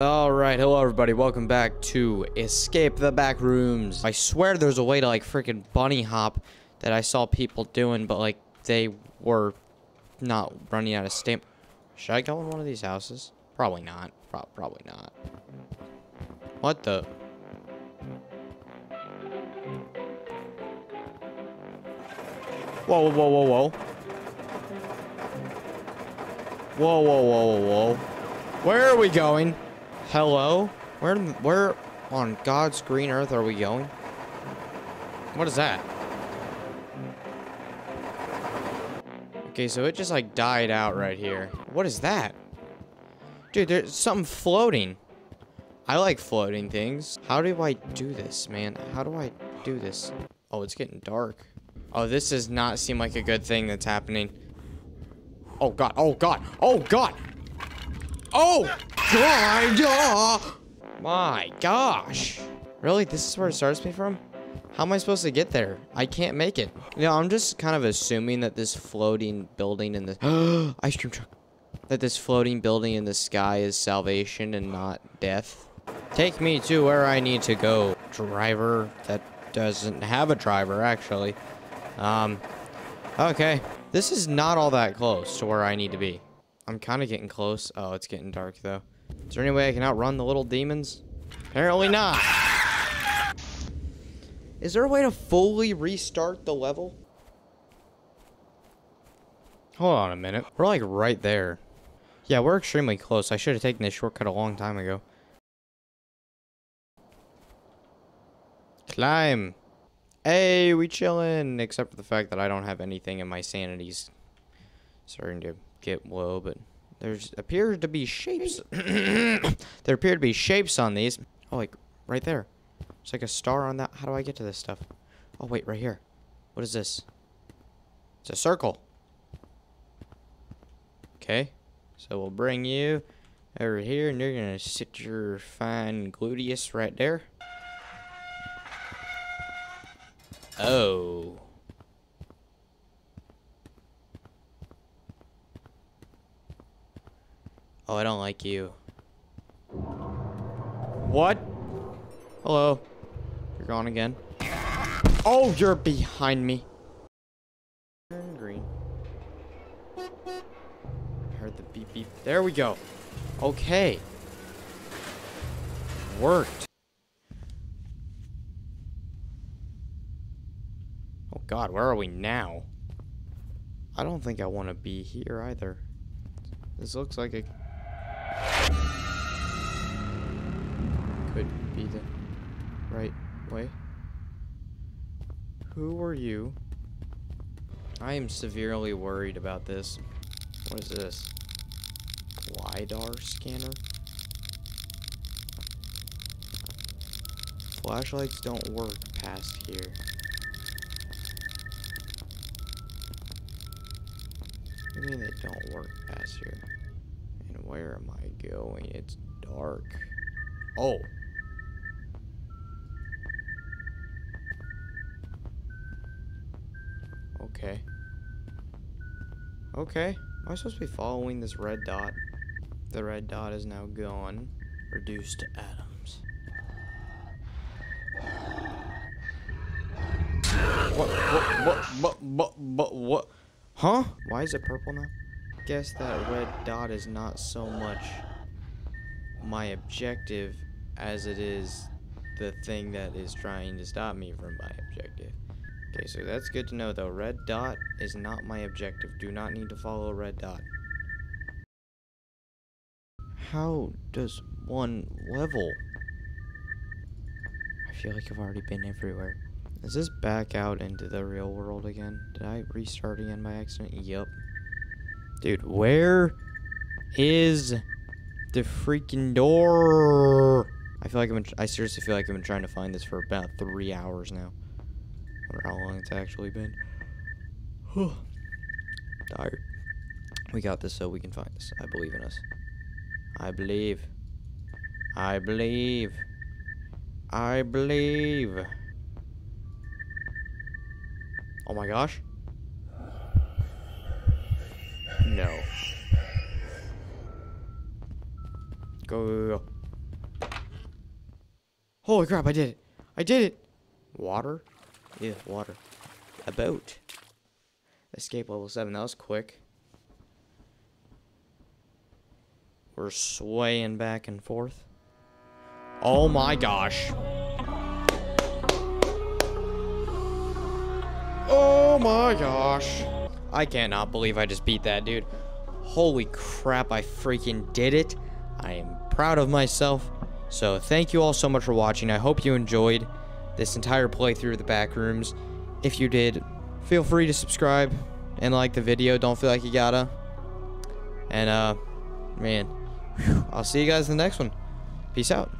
All right, hello everybody. Welcome back to Escape the Backrooms. I swear there's a way to like freaking bunny hop that I saw people doing, but like they were not running out of stamp. Should I go in one of these houses? Probably not. Pro probably not. What the? Whoa, whoa, whoa, whoa. Whoa, whoa, whoa, whoa, whoa. Where are we going? Hello? Where, where on God's green earth are we going? What is that? Okay, so it just like died out right here. What is that? Dude, there's something floating. I like floating things. How do I do this, man? How do I do this? Oh, it's getting dark. Oh, this does not seem like a good thing that's happening. Oh, God. Oh, God. Oh, God. Oh, God. Oh, my gosh. Really? This is where it starts me from? How am I supposed to get there? I can't make it. You know, I'm just kind of assuming that this floating building in the... ice cream truck. That this floating building in the sky is salvation and not death. Take me to where I need to go. Driver that doesn't have a driver, actually. Um, okay. This is not all that close to where I need to be. I'm kind of getting close. Oh, it's getting dark, though. Is there any way I can outrun the little demons? Apparently not. Is there a way to fully restart the level? Hold on a minute. We're like right there. Yeah, we're extremely close. I should have taken this shortcut a long time ago. Climb. Hey, we chillin'. Except for the fact that I don't have anything and my sanity's starting to get low, but there's appears to be shapes. there appear to be shapes on these. Oh, like right there. It's like a star on that. How do I get to this stuff? Oh, wait, right here. What is this? It's a circle. Okay. So we'll bring you over here, and you're going to sit your fine gluteus right there. Oh. Oh, I don't like you. What? Hello. You're gone again. Oh, you're behind me. Turn green. I heard the beep beep. There we go. Okay. Worked. Oh god, where are we now? I don't think I want to be here either. This looks like a could be the right way. Who are you? I am severely worried about this. What is this? LiDAR scanner? Flashlights don't work past here. What do you mean they don't work past here? Where am I going? It's dark. Oh. Okay. Okay. Am I supposed to be following this red dot? The red dot is now gone. Reduced to atoms. What, what, what, what, what, what, what? Huh? Why is it purple now? Guess that red dot is not so much my objective as it is the thing that is trying to stop me from my objective. Okay, so that's good to know though. Red dot is not my objective. Do not need to follow red dot. How does one level? I feel like I've already been everywhere. Is this back out into the real world again? Did I restart again by accident? Yup. Dude, where is the freaking door? I feel like I've been, I seriously feel like I've been trying to find this for about three hours now. I wonder how long it's actually been. Tired. We got this so we can find this. I believe in us. I believe. I believe. I believe. Oh my gosh. No. Go. Holy crap, I did it. I did it. Water? Yeah, water. A boat. Escape level 7. That was quick. We're swaying back and forth. Oh my gosh. Oh my gosh. I cannot believe I just beat that dude. Holy crap, I freaking did it. I am proud of myself. So thank you all so much for watching. I hope you enjoyed this entire playthrough of the Backrooms. If you did, feel free to subscribe and like the video. Don't feel like you gotta. And, uh, man, whew, I'll see you guys in the next one. Peace out.